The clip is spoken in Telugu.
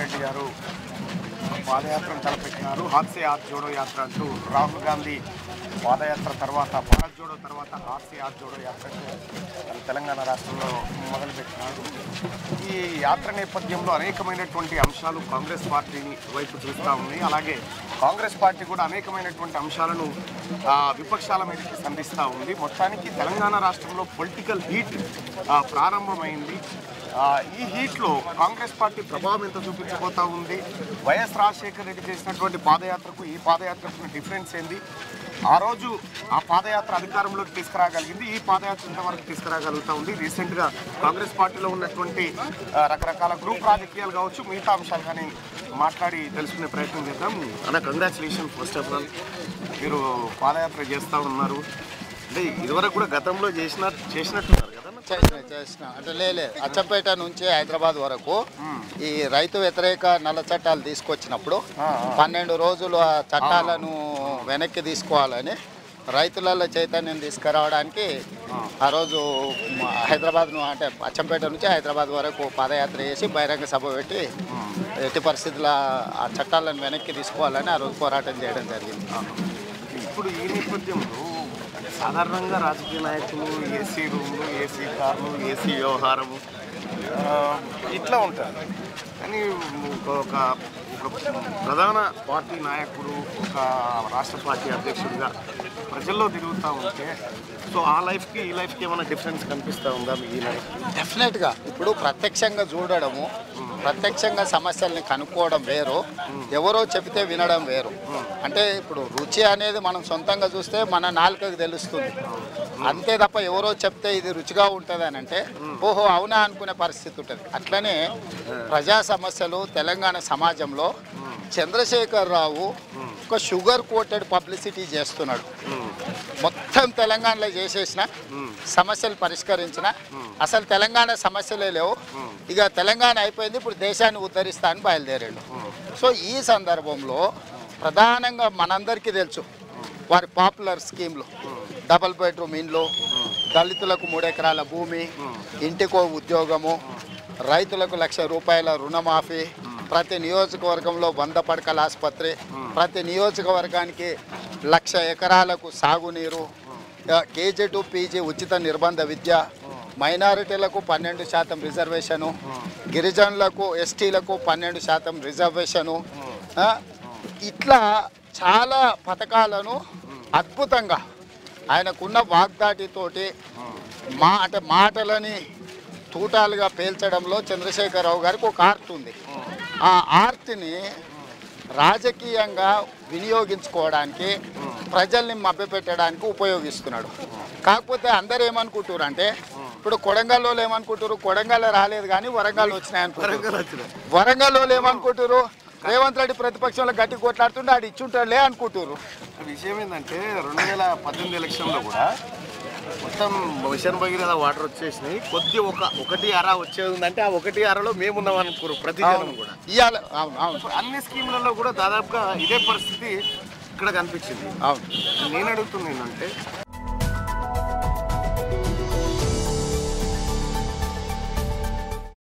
రెడ్డి గారు పాదయాత్రను తలపెట్టినారు. హాస్య హాత్ జోడో యాత్ర అంటూ రాహుల్ గాంధీ పాదయాత్ర తర్వాత భారత్ జోడో తర్వాత హాస్య హాత్ జోడో యాత్ర తెలంగాణ రాష్ట్రంలో మొదలుపెట్టినారు. ఈ యాత్ర నేపథ్యంలో అనేకమైనటువంటి అంశాలు కాంగ్రెస్ పార్టీని వైపు చూస్తూ ఉన్నాయి. అలాగే కాంగ్రెస్ పార్టీ కూడా అనేకమైనటువంటి అంశాలను విపక్షాల మీదకి సంధిస్తూ ఉంది. మొత్తానికి తెలంగాణ రాష్ట్రంలో పొలిటికల్ హీట్ ప్రారంభమైంది. ఈ హీట్లో కాంగ్రెస్ పార్టీ ప్రభావం ఎంత చూపించబోతా ఉంది? వైఎస్ రాజశేఖర రెడ్డి చేసినటువంటి పాదయాత్రకు ఈ పాదయాత్రకు డిఫరెన్స్ ఏంది? ఆ రోజు ఆ పాదయాత్ర అధికారంలోకి తీసుకురాగలిగింది. ఈ పాదయాత్ర ఇంతవరకు తీసుకురాగలుగుతా ఉంది. రీసెంట్గా కాంగ్రెస్ పార్టీలో ఉన్నటువంటి రకరకాల గ్రూప్ రాజకీయాలు కావచ్చు మిగతా అంశాలు కానీ మాట్లాడి తెలుసుకునే ప్రయత్నం చేద్దాం. అన్న కంగ్రాచులేషన్ ఫస్ట్ ఆఫ్ ఆల్ మీరు పాదయాత్ర చేస్తూ ఉన్నారు. అంటే ఇదివరకు కూడా గతంలో చేసిన చేసినట్టున్నారు. చేసిన చేసిన. అంటే లేలే అచ్చంపేట నుంచి హైదరాబాద్ వరకు ఈ రైతు వ్యతిరేక నల్ల చట్టాలు తీసుకొచ్చినప్పుడు పన్నెండు రోజులు ఆ చట్టాలను వెనక్కి తీసుకోవాలని రైతులలో చైతన్యం తీసుకురావడానికి ఆ. రోజు హైదరాబాద్ను అంటే అచ్చంపేట నుంచి హైదరాబాద్ వరకు పాదయాత్ర చేసి బహిరంగ సభ పెట్టి ఎట్టి పరిస్థితుల ఆ చట్టాలను వెనక్కి తీసుకోవాలని ఆ రోజు పోరాటం చేయడం జరిగింది. ఇప్పుడు ఈ నేపథ్యంలో సాధారణంగా రాజకీయ నాయకులు ఏసీ రూములు ఏసీ కార్లు ఏసీ వ్యవహారము ఇట్లా ఉంటారు. కానీ ఒక ప్రధాన పార్టీ నాయకుడు ఒక రాష్ట్ర పార్టీ అధ్యక్షుడిగా ప్రజల్లో తిరుగుతూ ఉంటే సో ఆ లైఫ్కి ఈ లైఫ్కి ఏమైనా డిఫరెన్స్ కనిపిస్తూ ఉందా మీ ఈ లైఫ్ డెఫినెట్గా ఇప్పుడు ప్రత్యక్షంగా చూడడము ప్రత్యక్షంగా సమస్యల్ని కనుక్కోవడం వేరు. ఎవరో చెబితే వినడం వేరు. అంటే ఇప్పుడు రుచి అనేది మనం సొంతంగా చూస్తే మన నాలుకకు తెలుస్తుంది. అంతే తప్ప ఎవరో చెప్తే ఇది రుచిగా ఉంటుంది అని అంటే ఓహో అవునా అనుకునే పరిస్థితి ఉంటుంది. అట్లనే ప్రజా సమస్యలు తెలంగాణ సమాజంలో చంద్రశేఖర్ రావు ఒక షుగర్ కోటెడ్ పబ్లిసిటీ చేస్తున్నాడు. మొత్తం తెలంగాణలో చేసేసిన సమస్యలు పరిష్కరించిన. అసలు తెలంగాణ సమస్యలే లేవు. ఇక తెలంగాణ అయిపోయింది ఇప్పుడు దేశాన్ని ఉద్ధరిస్తా అని బయలుదేరాడు. సో ఈ సందర్భంలో ప్రధానంగా మనందరికీ తెలుసు వారి పాపులర్ స్కీమ్లు. డబల్ బెడ్రూమ్ ఇండ్లు దళితులకు మూడెకరాల భూమి ఇంటికో ఉద్యోగము రైతులకు లక్ష రూపాయల రుణమాఫీ ప్రతి నియోజకవర్గంలో వంద పడకల ఆసుపత్రి ప్రతి నియోజకవర్గానికి లక్ష ఎకరాలకు సాగునీరు కేజీ టు పీజీ ఉచిత నిర్బంధ విద్య మైనారిటీలకు పన్నెండు శాతం రిజర్వేషను గిరిజనులకు ఎస్టీలకు పన్నెండు శాతం రిజర్వేషను ఇట్లా చాలా పథకాలను అద్భుతంగా ఆయనకున్న వాగ్దాటితోటి మా అంటే మాటలని తూటాలుగా పేల్చడంలో చంద్రశేఖరరావు గారికి ఒక ఆర్ట్ ఉంది ఆ ఆర్ట్ని రాజకీయంగా వినియోగించుకోవడానికి ప్రజల్ని మభ్యపెట్టడానికి ఉపయోగిస్తున్నాడు. కాకపోతే అందరు ఏమనుకుంటారు అంటే ఇప్పుడు కొడంగల్లో ఏమనుకుంటారు కొడంగల్ రాలేదు కానీ వరంగల్ వచ్చినాయనుకుంటారు వరంగల్లో ఏమనుకుంటారు రేవంత్ రెడ్డి ప్రతిపక్షంలో గట్టి కొట్లాడుతుంటే ఆడు ఇచ్చుంటాడులే అనుకుంటారు విషయం ఏంటంటే రెండు వేల పద్దెనిమిది ఎలక్షన్లో కూడా మొత్తం మిషన్ భగీరథ వాటర్ వచ్చేసినాయి. కొద్ది ఒక ఒకటి అర వచ్చేది ఉందంటే ఆ ఒకటి అరలో మేమున్నాం అనుకోరు ప్రతి జనం కూడా. ఇవాళ అవును అవును. అన్ని స్కీములలో కూడా దాదాపుగా ఇదే పరిస్థితి ఇక్కడ కనిపించింది. అవును. నేను అడుగుతుంది ఏంటంటే